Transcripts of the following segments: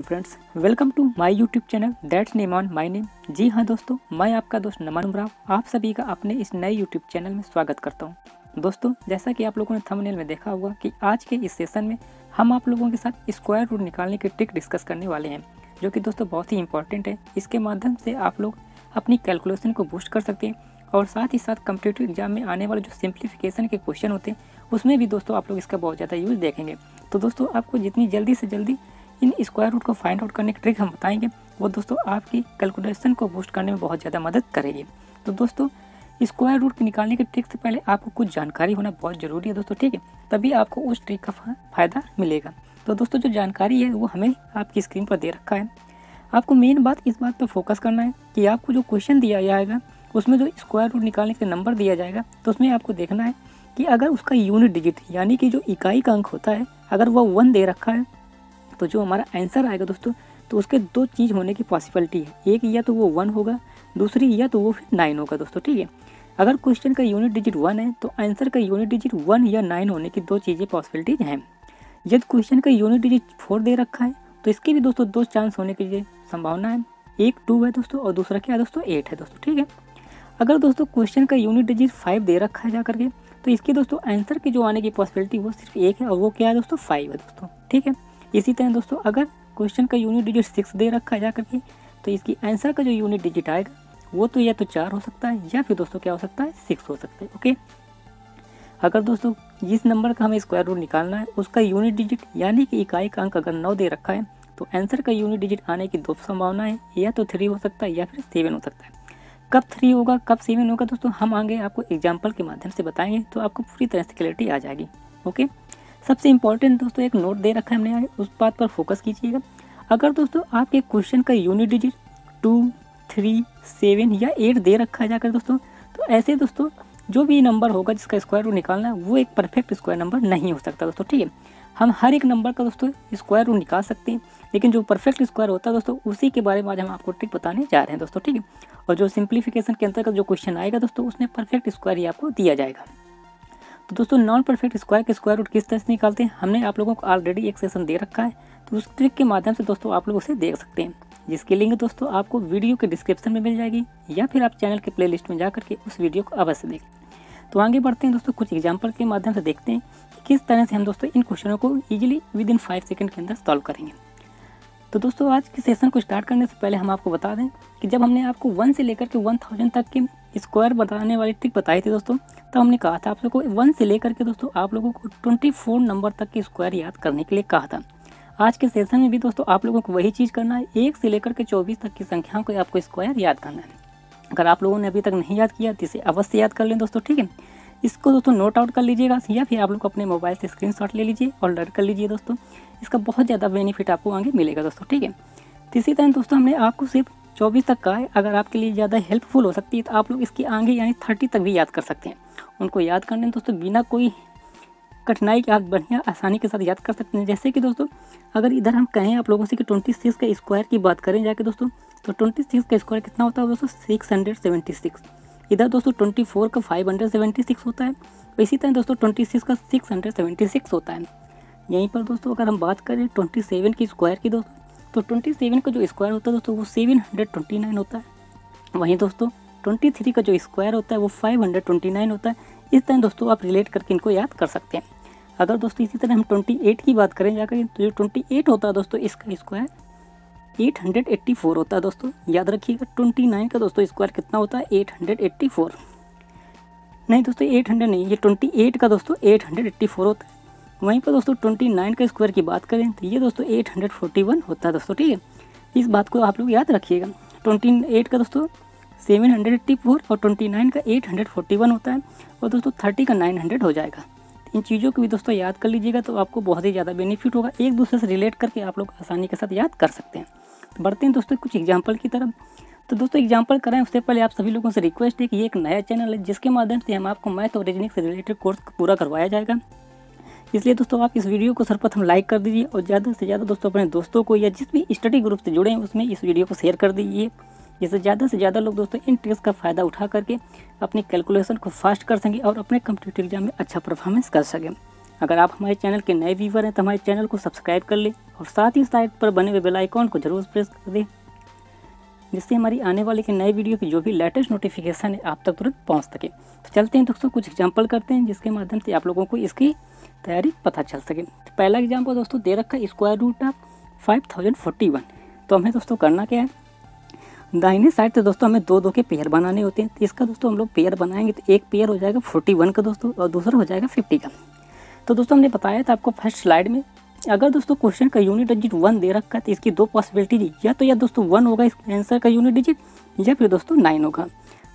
Friends welcome to my YouTube channel that's name on my name जी हाँ दोस्तों, मैं आपका दोस्त नमन उमराव आप सभी का अपने इस नए यूट्यूब चैनल में स्वागत करता हूँ। दोस्तों, जैसा कि आप लोगों ने थंबनेल में देखा होगा कि आज के इस सेशन में हम आप लोगों के साथ स्क्वायर रूट निकालने की ट्रिक डिस्कस करने वाले हैं, जो कि दोस्तों बहुत ही इंपॉर्टेंट है। इसके माध्यम से आप लोग अपनी कैलकुलेशन को बूस्ट कर सकते हैं और साथ ही साथ कम्पिटेटिव एग्ज़ाम में आने वाले जो सिंप्लीफिकेशन के क्वेश्चन होते हैं, उसमें भी दोस्तों आप लोग इसका बहुत ज़्यादा यूज़ देखेंगे। तो दोस्तों, आपको जितनी जल्दी से जल्दी इन स्क्वायर रूट को फाइंड आउट करने की ट्रिक हम बताएँगे। वो दोस्तों आपकी कैलकुलेशन को बूस्ट करने में बहुत ज़्यादा मदद करेगी। तो दोस्तों, स्क्वायर रूट निकालने की ट्रिक से पहले आपको कुछ जानकारी होना बहुत ज़रूरी है दोस्तों, ठीक है? तभी आपको उस ट्रिक का फ़ायदा मिलेगा। तो दोस्तों, जो जानकारी है, वो हमें आपकी स्क्रीन पर दे रखा है। आपको मेन बात इस बात पर फोकस करना है कि आपको जो क्वेश्चन दिया जाएगा, उसमें जो स्क्वायर रूट निकालने का नंबर दिया जाएगा तो उसमें आपको देखना है कि अगर उसका यूनिट डिजिट, यानी कि जो इकाई का अंक होता है, अगर वह वन दे रखा है तो जो हमारा आंसर आएगा दोस्तों तो उसके दो चीज़ होने की पॉसिबिलिटी है। एक या तो वो वन होगा, दूसरी या तो वो फिर नाइन होगा दोस्तों, ठीक है? अगर क्वेश्चन का यूनिट डिजिट वन है तो आंसर का यूनिट डिजिट वन या नाइन होने की दो चीज़ें पॉसिबिलिटीज हैं। यदि क्वेश्चन का यूनिट डिजिट फोर दे रखा है तो इसके भी दोस्तों दो चांस होने की संभावना है। एक टू है दोस्तों, और दूसरा क्या है दोस्तों एट है दोस्तों, ठीक है? अगर दोस्तों क्वेश्चन का यूनिट डिजिट फाइव दे रखा है जा करके तो इसके दोस्तों आंसर की जो आने की पॉसिबिलिटी वो सिर्फ़ एक है, और वो क्या है दोस्तों फाइव है दोस्तों, ठीक है? इसी तरह दोस्तों, अगर क्वेश्चन का यूनिट डिजिट सिक्स दे रखा है करके तो इसकी आंसर का जो यूनिट डिजिट आएगा, वो तो या तो चार हो सकता है, या फिर दोस्तों क्या हो सकता है सिक्स हो सकता है ओके अगर दोस्तों, जिस नंबर का हमें स्क्वायर रूट निकालना है, उसका यूनिट डिजिट यानी कि इकाई का अंक अगर नौ दे रखा है तो आंसर का यूनिट डिजिट आने की दो संभावना है, या तो थ्री हो सकता है, या फिर सेवन हो सकता है। कब थ्री होगा, कब सेवन होगा, दोस्तों, हम आगे आपको एग्ज़ाम्पल के माध्यम से बताएँगे तो आपको पूरी तरह से क्लैरिटी आ जाएगी ओके सबसे इंपॉर्टेंट दोस्तों, एक नोट दे रखा है हमने उस बात पर फोकस कीजिएगा। अगर दोस्तों, आपके क्वेश्चन का unit digit two three seven या एट दे रखा है जाकर दोस्तों तो ऐसे दोस्तों, जो भी नंबर होगा जिसका स्क्वायर रूट निकालना है, वो एक परफेक्ट स्क्वायर नंबर नहीं हो सकता दोस्तों, ठीक है? हम हर एक नंबर का दोस्तों स्क्वायर रूट निकाल सकते हैं, लेकिन जो परफेक्ट स्क्वायर होता है दोस्तों, उसी के बारे में आज हम आपको ट्रिक बताने जा रहे हैं दोस्तों, ठीक है? और जो सिंप्लीफिकेशन के अंतर्गत जो क्वेश्चन आएगा दोस्तों, उसमें परफेक्ट स्क्वायर ही आपको दिया जाएगा। तो दोस्तों नॉन परफेक्ट स्क्वायर के स्क्वायर रूट किस तरह से निकालते हैं? हमने आप लोगों को ऑलरेडी एक सेशन दे रखा है तो उस ट्रिक के माध्यम से दोस्तों आप लोग उसे देख सकते हैं। जिसकी लिंक दोस्तों आपको वीडियो के डिस्क्रिप्शन में मिल जाएगी, या फिर आप चैनल के प्ले में जा करके उस वीडियो को अवश्य देखें तो आगे बढ़ते हैं दोस्तों, कुछ एग्ज़ाम्पल के माध्यम से देखते हैं कि किस तरह से हम दोस्तों इन क्वेश्चनों को easily with in five second के अंदर सॉल्व करेंगे। तो दोस्तों, आज के सेशन को स्टार्ट करने से पहले हम आपको बता दें कि जब हमने आपको वन से लेकर के वन थाउज़ेंड तक के स्क्वायर बताने वाली ट्रिक बताई थी दोस्तों। तो हमने कहा था आप लोगों को वन से लेकर के दोस्तों आप लोगों को ट्वेंटी फोर नंबर तक के स्क्वायर याद करने के लिए कहा था। आज के सेशन में भी दोस्तों आप लोगों को वही चीज़ करना है। एक से लेकर के चौबीस तक की संख्याओं को आपको स्क्वायर याद करना है। अगर आप लोगों ने अभी तक नहीं याद किया तो इसे अवश्य याद कर लें दोस्तों, ठीक है? इसको दोस्तों नोट आउट कर लीजिएगा, या फिर आप लोग अपने मोबाइल से स्क्रीन ले लीजिए और लर्न कर लीजिए दोस्तों। इसका बहुत ज़्यादा बेनिफिट आपको आगे मिलेगा दोस्तों, ठीक है? इसी तरह दोस्तों हमने आपको सिर्फ़ चौबीस तक का है। अगर आपके लिए ज़्यादा हेल्पफुल हो सकती है तो आप लोग इसकी आगे यानी थर्टी तक भी याद कर सकते हैं। उनको याद करने दोस्तों, बिना कोई कठिनाई के आप बढ़िया आसानी के साथ याद कर सकते हैं। जैसे कि दोस्तों, अगर इधर हम कहें आप लोगों से कि ट्वेंटी सिक्स का स्क्वायर की बात करें जाके दोस्तों तो ट्वेंटी सिक्स का स्क्वायर कितना होता है दोस्तों? सिक्स हंड्रेड सेवेंटी सिक्स इधर दोस्तों ट्वेंटी फोर का फाइव हंड्रेड सेवेंटी सिक्स होता है। इसी तरह दोस्तों ट्वेंटी सिक्स का सिक्स हंड्रेड सेवेंटी सिक्स होता है। यहीं पर दोस्तों अगर हम बात करें ट्वेंटी सेवन की स्क्वायर की दोस्तों तो ट्वेंटी सेवन का जो स्क्वायर होता है दोस्तों, वो सेवन हंड्रेड ट्वेंटी नाइन होता है। वहीं दोस्तों ट्वेंटी थ्री का जो स्क्वायर होता है, वो फाइव हंड्रेड ट्वेंटी नाइन होता है। इस तरह दोस्तों, आप रिलेट करके इनको याद कर सकते हैं। अगर दोस्तों, इसी तरह हम ट्वेंटी एट की बात करें, जाकर तो जो ट्वेंटी एट होता है दोस्तों, इसका square eight hundred eighty four होता है दोस्तों। याद रखिएगा ट्वेंटी नाइन का दोस्तों स्क्वायर कितना होता है? एट हंड्रेड एट्टी फोर नहीं दोस्तों एट हंड्रेड नहीं, ये ट्वेंटी एट का दोस्तों एट हंड्रेड एट्टी फोर होता है। वहीं पर दोस्तों ट्वेंटी नाइन का स्क्वायर की बात करें तो ये दोस्तों एट हंड्रेड फोर्टी वन होता है दोस्तों, ठीक है? इस बात को आप लोग याद रखिएगा। ट्वेंटी एट का दोस्तों सेवन हंड्रेड एट्टी फोर और ट्वेंटी नाइन का एट हंड्रेड फोर्टी वन होता है, और दोस्तों थर्टी का नाइन हंड्रेड हो जाएगा। इन चीज़ों को भी दोस्तों याद कर लीजिएगा तो आपको बहुत ही ज़्यादा बेनिफिट होगा, एक दूसरे से रिलेट करके आप लोग आसानी के साथ याद कर सकते हैं। तो बढ़ते हैं दोस्तों कुछ एग्ज़ाम्पल की तरफ़। तो दोस्तों एग्ज़ाम्पल करें, उससे पहले आप सभी लोगों से रिक्वेस्ट है कि ये एक नया चैनल है, जिसके माध्यम से हम आपको मैथ और रीजनिंग से रिलेटेड कोर्स पूरा करवाया जाएगा। इसलिए दोस्तों, आप इस वीडियो को सर्वप्रथम लाइक कर दीजिए और ज़्यादा से ज़्यादा दोस्तों, अपने दोस्तों को या जिस भी स्टडी ग्रुप से जुड़े हैं, उसमें इस वीडियो को शेयर कर दीजिए। जिससे ज़्यादा से ज़्यादा लोग दोस्तों इन ट्रिक्स का फ़ायदा उठा करके अपनी कैलकुलेशन को फास्ट कर सकें और अपने कम्पिटेटिव एग्ज़ाम में अच्छा परफॉर्मेंस कर सकें। अगर आप हमारे चैनल के नए व्यूवर हैं तो हमारे चैनल को सब्सक्राइब कर लें और साथ ही साइड पर बने हुए बेल आइकॉन को ज़रूर प्रेस कर दें। जिससे हमारी आने वाले के नए वीडियो की जो भी लेटेस्ट नोटिफिकेशन है, आप तक तुरंत पहुँच सके। तो चलते हैं दोस्तों, कुछ एग्जांपल करते हैं, जिसके माध्यम से आप लोगों को इसकी तैयारी पता चल सके। तो पहला एग्ज़ाम्पल दोस्तों दे रखा है square root of five thousand forty one तो हमें दोस्तों करना क्या है? दाहिने साइड से दोस्तों हमें दो दो के पेयर बनाने होते हैं। तो इसका दोस्तों हम लोग पेयर बनाएँगे तो एक पेयर हो जाएगा फोर्टी वन का दोस्तों, और दूसरा हो जाएगा फिफ्टी का। तो दोस्तों हमने बताया था आपको फ़र्स्ट स्लाइड में अगर दोस्तों क्वेश्चन का यूनिट डिजिट वन दे रखा है तो इसकी दो पॉसिबिलिटी या तो या दोस्तों वन होगा इस आंसर का यूनिट डिजिट या फिर दोस्तों नाइन होगा।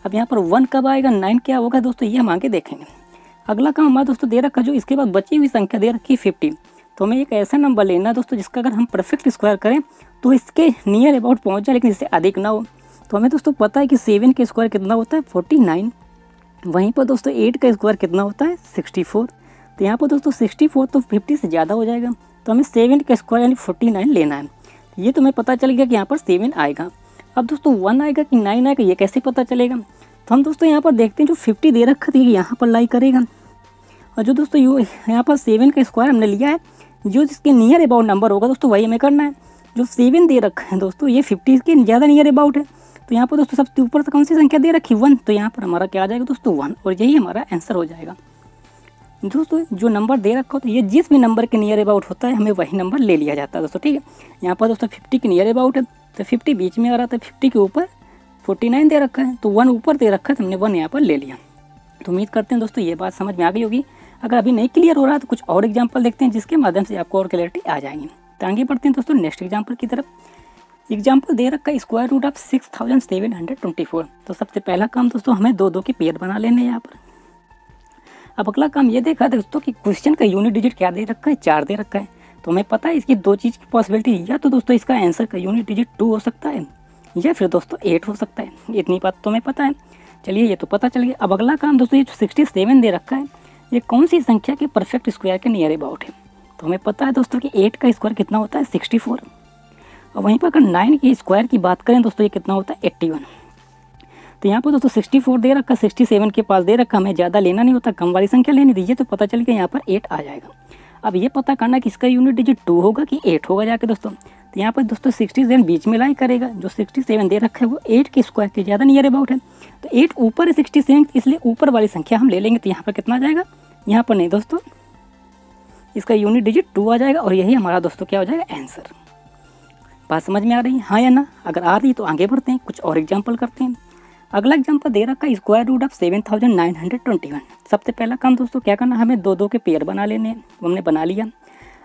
अब यहाँ पर वन कब आएगा नाइन क्या होगा, दोस्तों ये हम आगे देखेंगे। अगला काम हमारा दोस्तों दे रखा जो इसके बाद बची हुई संख्या दे रखी है फिफ्टी तो हमें एक ऐसा नंबर लेना है दोस्तों, जिसका अगर हम परफेक्ट स्क्वायर करें तो इसके नियर अबाउट पहुँच जाए, लेकिन इससे अधिक ना हो। तो हमें दोस्तों पता है कि सेवन का स्क्वायर कितना होता है फोर्टी नाइन वहीं पर दोस्तों एट का स्क्वायर कितना होता है सिक्सटी फोर तो यहाँ पर दोस्तों सिक्सटी फोर तो फिफ्टी से ज़्यादा हो जाएगा। तो हमें सेवन का स्क्वायर यानी फोर्टी नाइन लेना है। ये तो हमें पता चल गया कि यहाँ पर सेवन आएगा। अब दोस्तों वन आएगा कि नाइन आएगा, ये कैसे पता चलेगा? तो हम दोस्तों यहाँ पर देखते हैं, जो फिफ्टी दे रखा थी यहाँ पर लाई करेगा। और जो दोस्तों, यू यहाँ पर सेवन का स्क्वायर हमने लिया है, जो जिसके नियर अबाउट नंबर होगा, दोस्तों, वही हमें करना है। जो सेवन दे रखा है दोस्तों, ये फिफ्टी के ज़्यादा नियर अबाउट है। तो यहाँ पर दोस्तों, सबसे ऊपर से कौन सी संख्या दे रखी? वन तो यहाँ पर हमारा क्या आ जाएगा दोस्तों वन और यही हमारा आंसर हो जाएगा। दोस्तों, जो नंबर दे रखा होता है, ये जिस भी नंबर के नियर अबाउट होता है, हमें वही नंबर ले लिया जाता है दोस्तों, ठीक है? यहाँ पर दोस्तों फिफ्टी के नियर अबाउट है तो फिफ्टी बीच में आ रहा था फिफ्टी के ऊपर फोर्टी नाइन दे रखा है तो वन ऊपर दे रखा है तो हमने वन यहाँ पर ले लिया। तो उम्मीद करते हैं दोस्तों, ये बात समझ में आ गई होगी। अगर अभी नहीं क्लियर हो रहा है तो कुछ और एग्ज़ाम्पल देखते हैं, जिसके माध्यम से आपको और क्लियरिटी आ जाएँगी। तो आगे बढ़ते हैं दोस्तों नेक्स्ट एग्ज़ाम्पल की तरफ़। एग्ज़ाम्पल दे रखा है square root of six thousand seven hundred twenty four तो सबसे पहला काम दोस्तों, हमें दो दो के पेयर बना लेने यहाँ पर। अब अगला काम ये देखा दोस्तों कि क्वेश्चन का यूनिट डिजिट क्या दे रखा है? चार दे रखा है। तो हमें पता है इसकी दो चीज़ की पॉसिबिलिटी या तो दोस्तों इसका आंसर का यूनिट डिजिट टू हो सकता है, या फिर दोस्तों एट हो सकता है। इतनी बात तो हमें पता है। चलिए, ये तो पता चल गया। अब अगला काम दोस्तों, ये सिक्सटी सेवन दे रखा है, ये कौन सी संख्या के परफेक्ट स्क्वायर के नियर अबाउट है? तो हमें पता है दोस्तों कि एट का स्क्वायर कितना होता है? सिक्सटी फोर और वहीं पर अगर नाइन के स्क्वायर की बात करें दोस्तों, ये कितना होता है? एट्टी वन तो यहाँ पर दोस्तों सिक्सटी फोर दे रखा सिक्सटी सेवन के पास दे रखा, हमें ज़्यादा लेना नहीं होता, कम वाली संख्या लेनी दीजिए तो पता चल गया यहाँ पर एट आ जाएगा। अब ये पता करना कि इसका यूनिट डिजिट टू होगा कि एट होगा जाके दोस्तों। तो यहाँ पर दोस्तों सिक्सटी सेवन बीच में लाई करेगा, जो सिक्सटी सेवन दे रखा है वो एट के स्क्वायर के ज़्यादा नियर अबाउट है। तो एट ऊपर है सिक्सटी सेवन इसलिए ऊपर वाली संख्या हम ले लेंगे तो यहाँ पर कितना आ जाएगा? यहाँ पर नहीं दोस्तों, इसका यूनिट डिजिट टू आ जाएगा और यही हमारा दोस्तों क्या हो जाएगा? आंसर बात समझ में आ रही है? हाँ या ना? अगर आ रही है तो आगे बढ़ते हैं, कुछ और एग्ज़ाम्पल करते हैं। अगला एग्ज़ाम्पल दे रखा है square root of seven thousand nine hundred twenty one सबसे पहला काम दोस्तों, क्या करना हमें दो दो के पेयर बना लेने हैं, हमने बना लिया।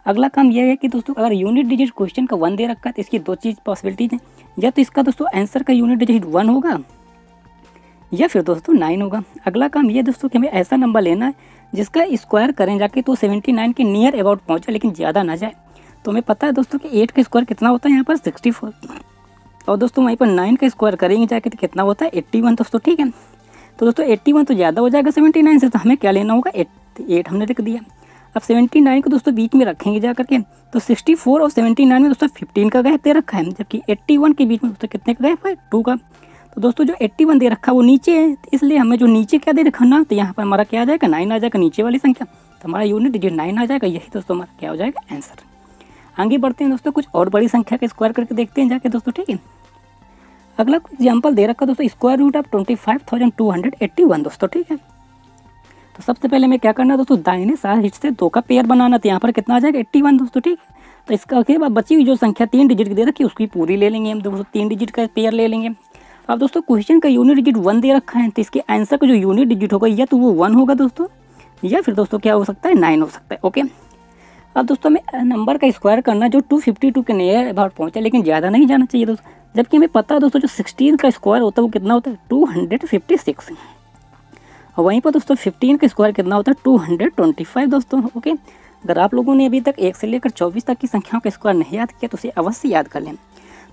अगला काम यह है कि दोस्तों, अगर यूनिट डिजिट क्वेश्चन का वन दे रखा है तो इसकी दो चीज़ पॉसिबिलिटीज हैं। या तो इसका दोस्तों आंसर का यूनिट डिजिट वन होगा, या फिर दोस्तों नाइन होगा। अगला काम ये दोस्तों कि हमें ऐसा नंबर लेना है, जिसका स्क्वायर करें, जाके तो सेवेंटी नाइन के नियर अबाउट पहुँचे, लेकिन ज़्यादा ना जाए। तो हमें पता है दोस्तों कि एट का स्क्वायर कितना होता है यहाँ पर? सिक्सटी फोर और दोस्तों वहीं पर नाइन का स्क्वायर करेंगे, जाके तो कितना होता है? एट्टी वन दोस्तों, ठीक है? तो दोस्तों एट्टी वन तो ज़्यादा हो जाएगा सेवेंटी नाइन से तो हमें क्या लेना होगा? एट एट हमने लिख दिया। अब सेवेंटी नाइन को दोस्तों बीच में रखेंगे जा करके तो सिक्सटी फोर और सेवेंटी नाइन में दोस्तों फिफ्टीन का गैप दे रखा है, जबकि एट्टी वन के बीच में दोस्तों कितने का गैप है? टू का। तो दोस्तों जो एट्टी वन दे रखा है वो नीचे है तो इसलिए हमें जो नीचे क्या दे रखा ना तो यहाँ पर हमारा क्या आ जाएगा? नाइन आ जाएगा नीचे वाली संख्या। तो हमारा यूनिट डिजिट नाइन आ जाएगा, यही दोस्तों हमारा क्या हो जाएगा? आंसर आगे बढ़ते हैं दोस्तों, कुछ और बड़ी संख्या का स्क्वायर करके देखते हैं, जाके दोस्तों, ठीक है? अगला एग्ज़ाम्पल दे रखा दोस्तों square root of twenty five thousand two hundred eighty one दोस्तों, ठीक है? तो सबसे पहले मैं क्या करना है दोस्तों, दाहिने सारे से दो का पेयर बनाना तो यहाँ पर कितना आ जाएगा? एट्टी वन दोस्तों, ठीक है? तो इसका के बाद बची हुई जो संख्या तीन डिजिट की दे रखी है, उसकी पूरी ले लेंगे हम, दोस्तों, तीन डिजिट का पेयर ले लेंगे अब दोस्तों क्वेश्चन का यूनिट डिजिट वन दे रखा है तो इसके आंसर का जो यूनिट डिजिट होगा, या तो वो वन होगा दोस्तों, या फिर दोस्तों, क्या हो सकता है? नाइन हो सकता है ओके अब दोस्तों, हमें नंबर का स्क्वायर करना जो टू फिफ्टी टू के नियर अबाउट पहुँचा, लेकिन ज़्यादा नहीं जाना चाहिए दोस्तों। जबकि हमें पता है दोस्तों, जो सिक्सटीन का स्क्वायर होता है, वो कितना होता है? टू हंड्रेड फिफ्टी सिक्स और वहीं पर दोस्तों फिफ्टीन का स्क्वायर कितना होता है? टू हंड्रेड ट्वेंटी फाइव दोस्तों ओके अगर आप लोगों ने अभी तक एक से लेकर चौबीस तक की संख्याओं का स्क्वायर नहीं याद किया तो उसे अवश्य याद कर लें।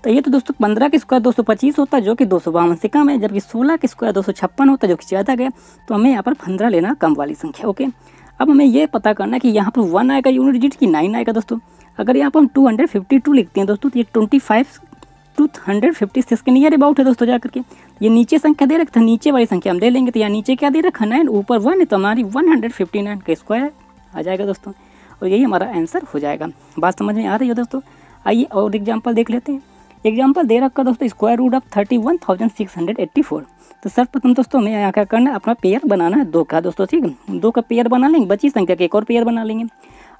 तो ये तो दोस्तों, पंद्रह का स्क्वायर दो सौ पच्चीस होता है, जो कि दो सौ बावन से कम है, जबकि सोलह का स्क्वायर दो सौ छप्पन होता है, जो कि ज़्यादा गया तो हमें यहाँ पर पंद्रह लेना कम वाली संख्या ओके अब हमें ये पता करना कि यहाँ पर वन आएगा यूनिट डिजिट की नाइन आएगा दोस्तों? अगर यहाँ पर हम टू हंड्रेड फिफ्टी टू लिखते हैं दोस्तों तो ये twenty five two hundred fifty six के नियर अबाउट है दोस्तों जाकर के। ये नीचे संख्या दे रखा था, नीचे वाली संख्या हम दे लेंगे तो यहाँ नीचे क्या दे रखा नाइन ऊपर वन है तो हमारी वन हंड्रेड फिफ्टी नाइन का स्क्वायर आ जाएगा दोस्तों। और यही हमारा आंसर हो जाएगा। बात समझ में आ रही है दोस्तों? आइए और एग्ज़ाम्पल देख लेते हैं। एग्ज़ाम्पल दे रखा दोस्तों square root of thirty one thousand six hundred eighty four तो सर्वप्रथम दोस्तों हमें यहाँ क्या करना है? अपना पेयर बनाना है, दो का दोस्तों, ठीक है? दो का पेयर बना लेंगे, बची संख्या के एक और पेयर बना लेंगे।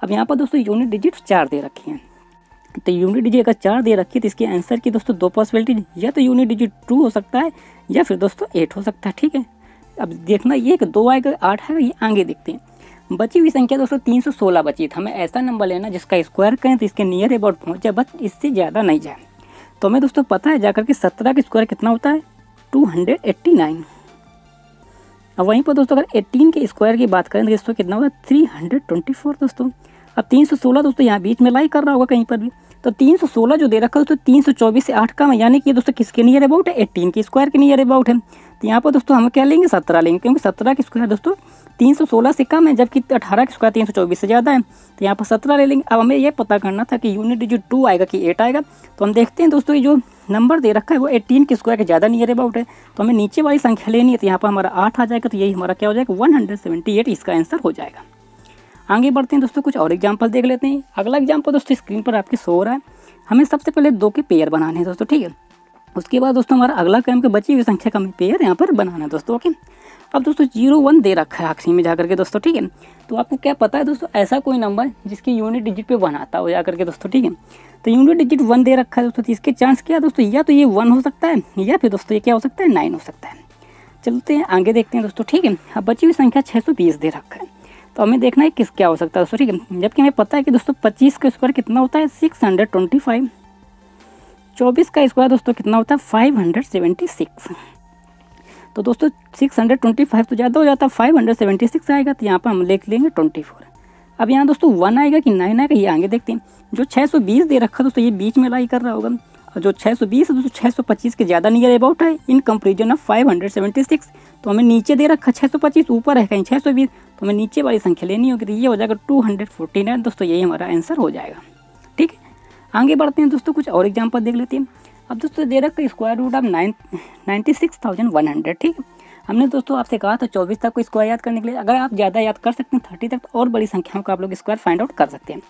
अब यहाँ पर दोस्तों यूनिट डिजिट चार दे रखी हैं। तो यूनिट डिजिट अगर चार दे रखी तो इसके आंसर की दोस्तों दो पॉसिबिलिटी या तो यूनिट डिजिट टू हो सकता है, या फिर दोस्तों एट हो सकता है, ठीक है? अब देखना ये कि दो आएगा आठ आएगा ये आगे देखते हैं। बची हुई संख्या दोस्तों तीन सौ सोलह बची तो हमें ऐसा नंबर लेना जिसका स्क्वायर करें तो इसके नियर अबाउट पहुँच जाए, बस इससे ज़्यादा नहीं जाए। तो हमें दोस्तों पता है जाकर के सत्रह का स्क्वायर कितना होता है? टू हंड्रेड एट्टी नाइन अब वहीं पर दोस्तों अगर एट्टीन के स्क्वायर की बात करें तो दोस्तों कितना होगा? थ्री हंड्रेड ट्वेंटी फोर दोस्तों। अब तीन सौ सोलह दोस्तों यहाँ बीच में लाई कर रहा होगा कहीं पर भी। तो 316 जो दे रखा है दोस्तों 324 से आठ का यानी कि दोस्तों किसके नियर अबाउट है? 18 के स्क्वायर के नियर अबाउट है। तो यहाँ पर दोस्तों हम क्या लेंगे? सत्रह लेंगे, क्योंकि सत्रह के स्क्वायर दोस्तों 316 से कम है, जबकि अठारह के स्क्वायर तीन सौ चौबीस से ज़्यादा है। तो यहाँ पर सत्रह ले लेंगे। अब हमें यह पता करना था कि यूनिट जो टू आएगा कि एट आएगा। तो हम देखते हैं दोस्तों ये जो नंबर दे रखा है वो एट्टीन के स्क्वायर के ज़्यादा नियर अबाउट है। तो हमें नीचे वाली संख्या लेनी है तो यहाँ पर हमारा आठ आ जाएगा तो यही हमारा क्या हो जाएगा? वन हंड्रेड सेवेंटी एट इसका आंसर हो जाएगा। आगे बढ़ते हैं दोस्तों, कुछ और एग्ज़ाम्पल देख लेते हैं। अगला एग्ज़ाम्पल दोस्तों स्क्रीन पर आपके सो रहा है। हमें सबसे पहले दो के पेयर बनाने हैं दोस्तों, ठीक है? उसके बाद दोस्तों, हमारा अगला काम के बची हुई संख्या का हमें पेयर यहाँ पर बनाना है दोस्तों, ओके? अब दोस्तों, ज़ीरो, वन दे रखा है आखिरी में जाकर के दोस्तों, ठीक है? तो आपको क्या पता है दोस्तों, ऐसा कोई नंबर जिसकी यूनिट डिजिट पे वन आता हो जाकर के दोस्तों, ठीक है? तो यूनिट डिजिट वन दे रखा है दोस्तों तो इसके चांस क्या दोस्तों? या तो ये वन हो सकता है, या फिर दोस्तों, ये क्या हो सकता है? नाइन हो सकता है। चलते हैं, आगे देखते हैं दोस्तों, ठीक है? अब बची हुई संख्या छः सौ बीस दे रखा है। तो हमें देखना है किस क्या हो सकता है। है जबकि हमें पता है कि दोस्तों पच्चीस का स्क्वायर कितना होता है? सिक्स हंड्रेड ट्वेंटी फाइव चौबीस का स्क्वायर दोस्तों कितना होता है? फाइव हंड्रेड सेवेंटी सिक्स तो दोस्तों सिक्स हंड्रेड ट्वेंटी फाइव तो ज़्यादा हो जाता है फाइव हंड्रेड सेवेंटी सिक्स आएगा तो यहाँ पर हम लिख लेंगे ट्वेंटी फोर अब यहाँ दोस्तों वन आएगा कि नाइन आएगा, ये आगे देखते हैं। जो छः सौ बीस दे रखा दोस्तों, ये बीच में लाई कर रहा होगा। जो छः सौ बीस है दोस्तों छः सौ पच्चीस के ज़्यादा नियर अबाउट है, in comparison of five hundred seventy six तो हमें नीचे दे रखा छः सौ पच्चीस, ऊपर है कहीं छः सौ बीस तो हमें नीचे वाली संख्या लेनी होगी तो ये हो जाएगा टू हंड्रेड फोर्टी नाइन दोस्तों, यही हमारा आंसर हो जाएगा। ठीक है? आगे बढ़ते हैं दोस्तों, कुछ और एग्ज़ाम्पल देख लेते हैं। अब दोस्तों, दे रखा square root of nine ninety ठीक है? हमने दोस्तों आपसे कहा था चौबीस तक को स्क्वायर याद करने के लिए, अगर आप ज़्यादा याद कर सकते हैं थर्टी तक, और बड़ी संख्याओं का आप लोग स्क्वायर फाइंड आउट कर सकते हैं।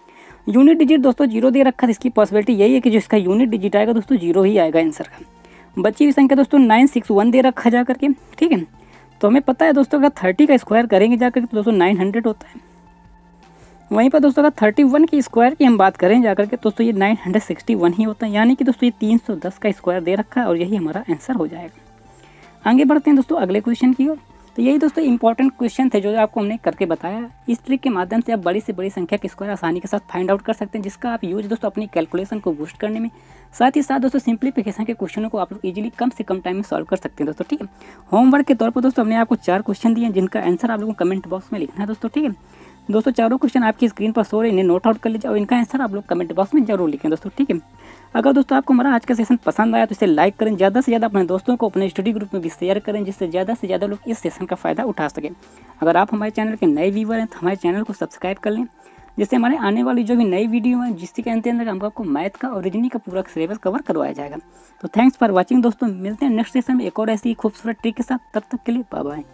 यूनिट डिजिट दोस्तों ज़ीरो दे रखा था, इसकी पॉसिबिलिटी यही है कि जिसका यूनिट डिजिट आएगा दोस्तों ज़ीरो ही आएगा आंसर का। बची हुई संख्या दोस्तों नाइन सिक्स वन दे रखा जा करके ठीक है? तो हमें पता है दोस्तों अगर थर्टी का स्क्वायर करेंगे जाकर तो दोस्तों नाइन हंड्रेड होता है। वहीं पर दोस्तों अगर थर्टी वन की स्क्वायर की हम बात करें जाकर के, दोस्तों ये नाइन हंड्रेड सिक्सटी वन ही होता है। यानी कि दोस्तों ये तीन सौ दस का स्क्वायर दे रखा है और यही हमारा आंसर हो जाएगा। आगे बढ़ते हैं दोस्तों, अगले क्वेश्चन की ओर। तो यही दोस्तों इंपॉर्टेंट क्वेश्चन थे जो आपको हमने करके बताया। इस ट्रिक के माध्यम से आप बड़ी से बड़ी संख्या के स्क्वायर आसानी के साथ फाइंड आउट कर सकते हैं, जिसका आप यूज़ दोस्तों अपनी कैलकुलेशन को बूस्ट करने में। साथ ही साथ दोस्तों सिंप्लीफिकेशन के क्वेश्चनों को आप लोग इजीली कम से कम टाइम में सॉल्व कर सकते हैं दोस्तों, ठीक है? होमवर्क के तौर पर दोस्तों, हमने आपको चार क्वेश्चन दिए जिनका आंसर आप लोगों को कमेंट बॉक्स में लिखना है दोस्तों, ठीक है? दोस्तों, चारों क्वेश्चन आपकी स्क्रीन पर सो रहे इन्हें नोट आउट कर लीजिए और इनका आंसर आप लोग कमेंट बॉक्स में ज़रूर लिखें दोस्तों, ठीक है? अगर दोस्तों आपको हमारा आज का सेशन पसंद आया तो इसे लाइक करें, ज़्यादा से ज़्यादा अपने दोस्तों को अपने स्टडी ग्रुप में भी शेयर करें, जिससे ज़्यादा से ज़्यादा लोग इस सेशन का फ़ायदा उठा सकें। अगर आप हमारे चैनल के नए व्यूवर हैं तो हमारे चैनल को सब्सक्राइब कर लें, जिससे हमारे आने वाली जो भी नई वीडियो है, जिसके अंदर हम आपको मैथ का और का पूरा सिलेबस कवर करवाया जाएगा। तो थैंक्स फॉर वॉचिंग दोस्तों, मिलते हैं नेक्स्ट सेशन में एक और ऐसी खूबसूरत ट्रिक के साथ, तब तक के लिए बाय बाय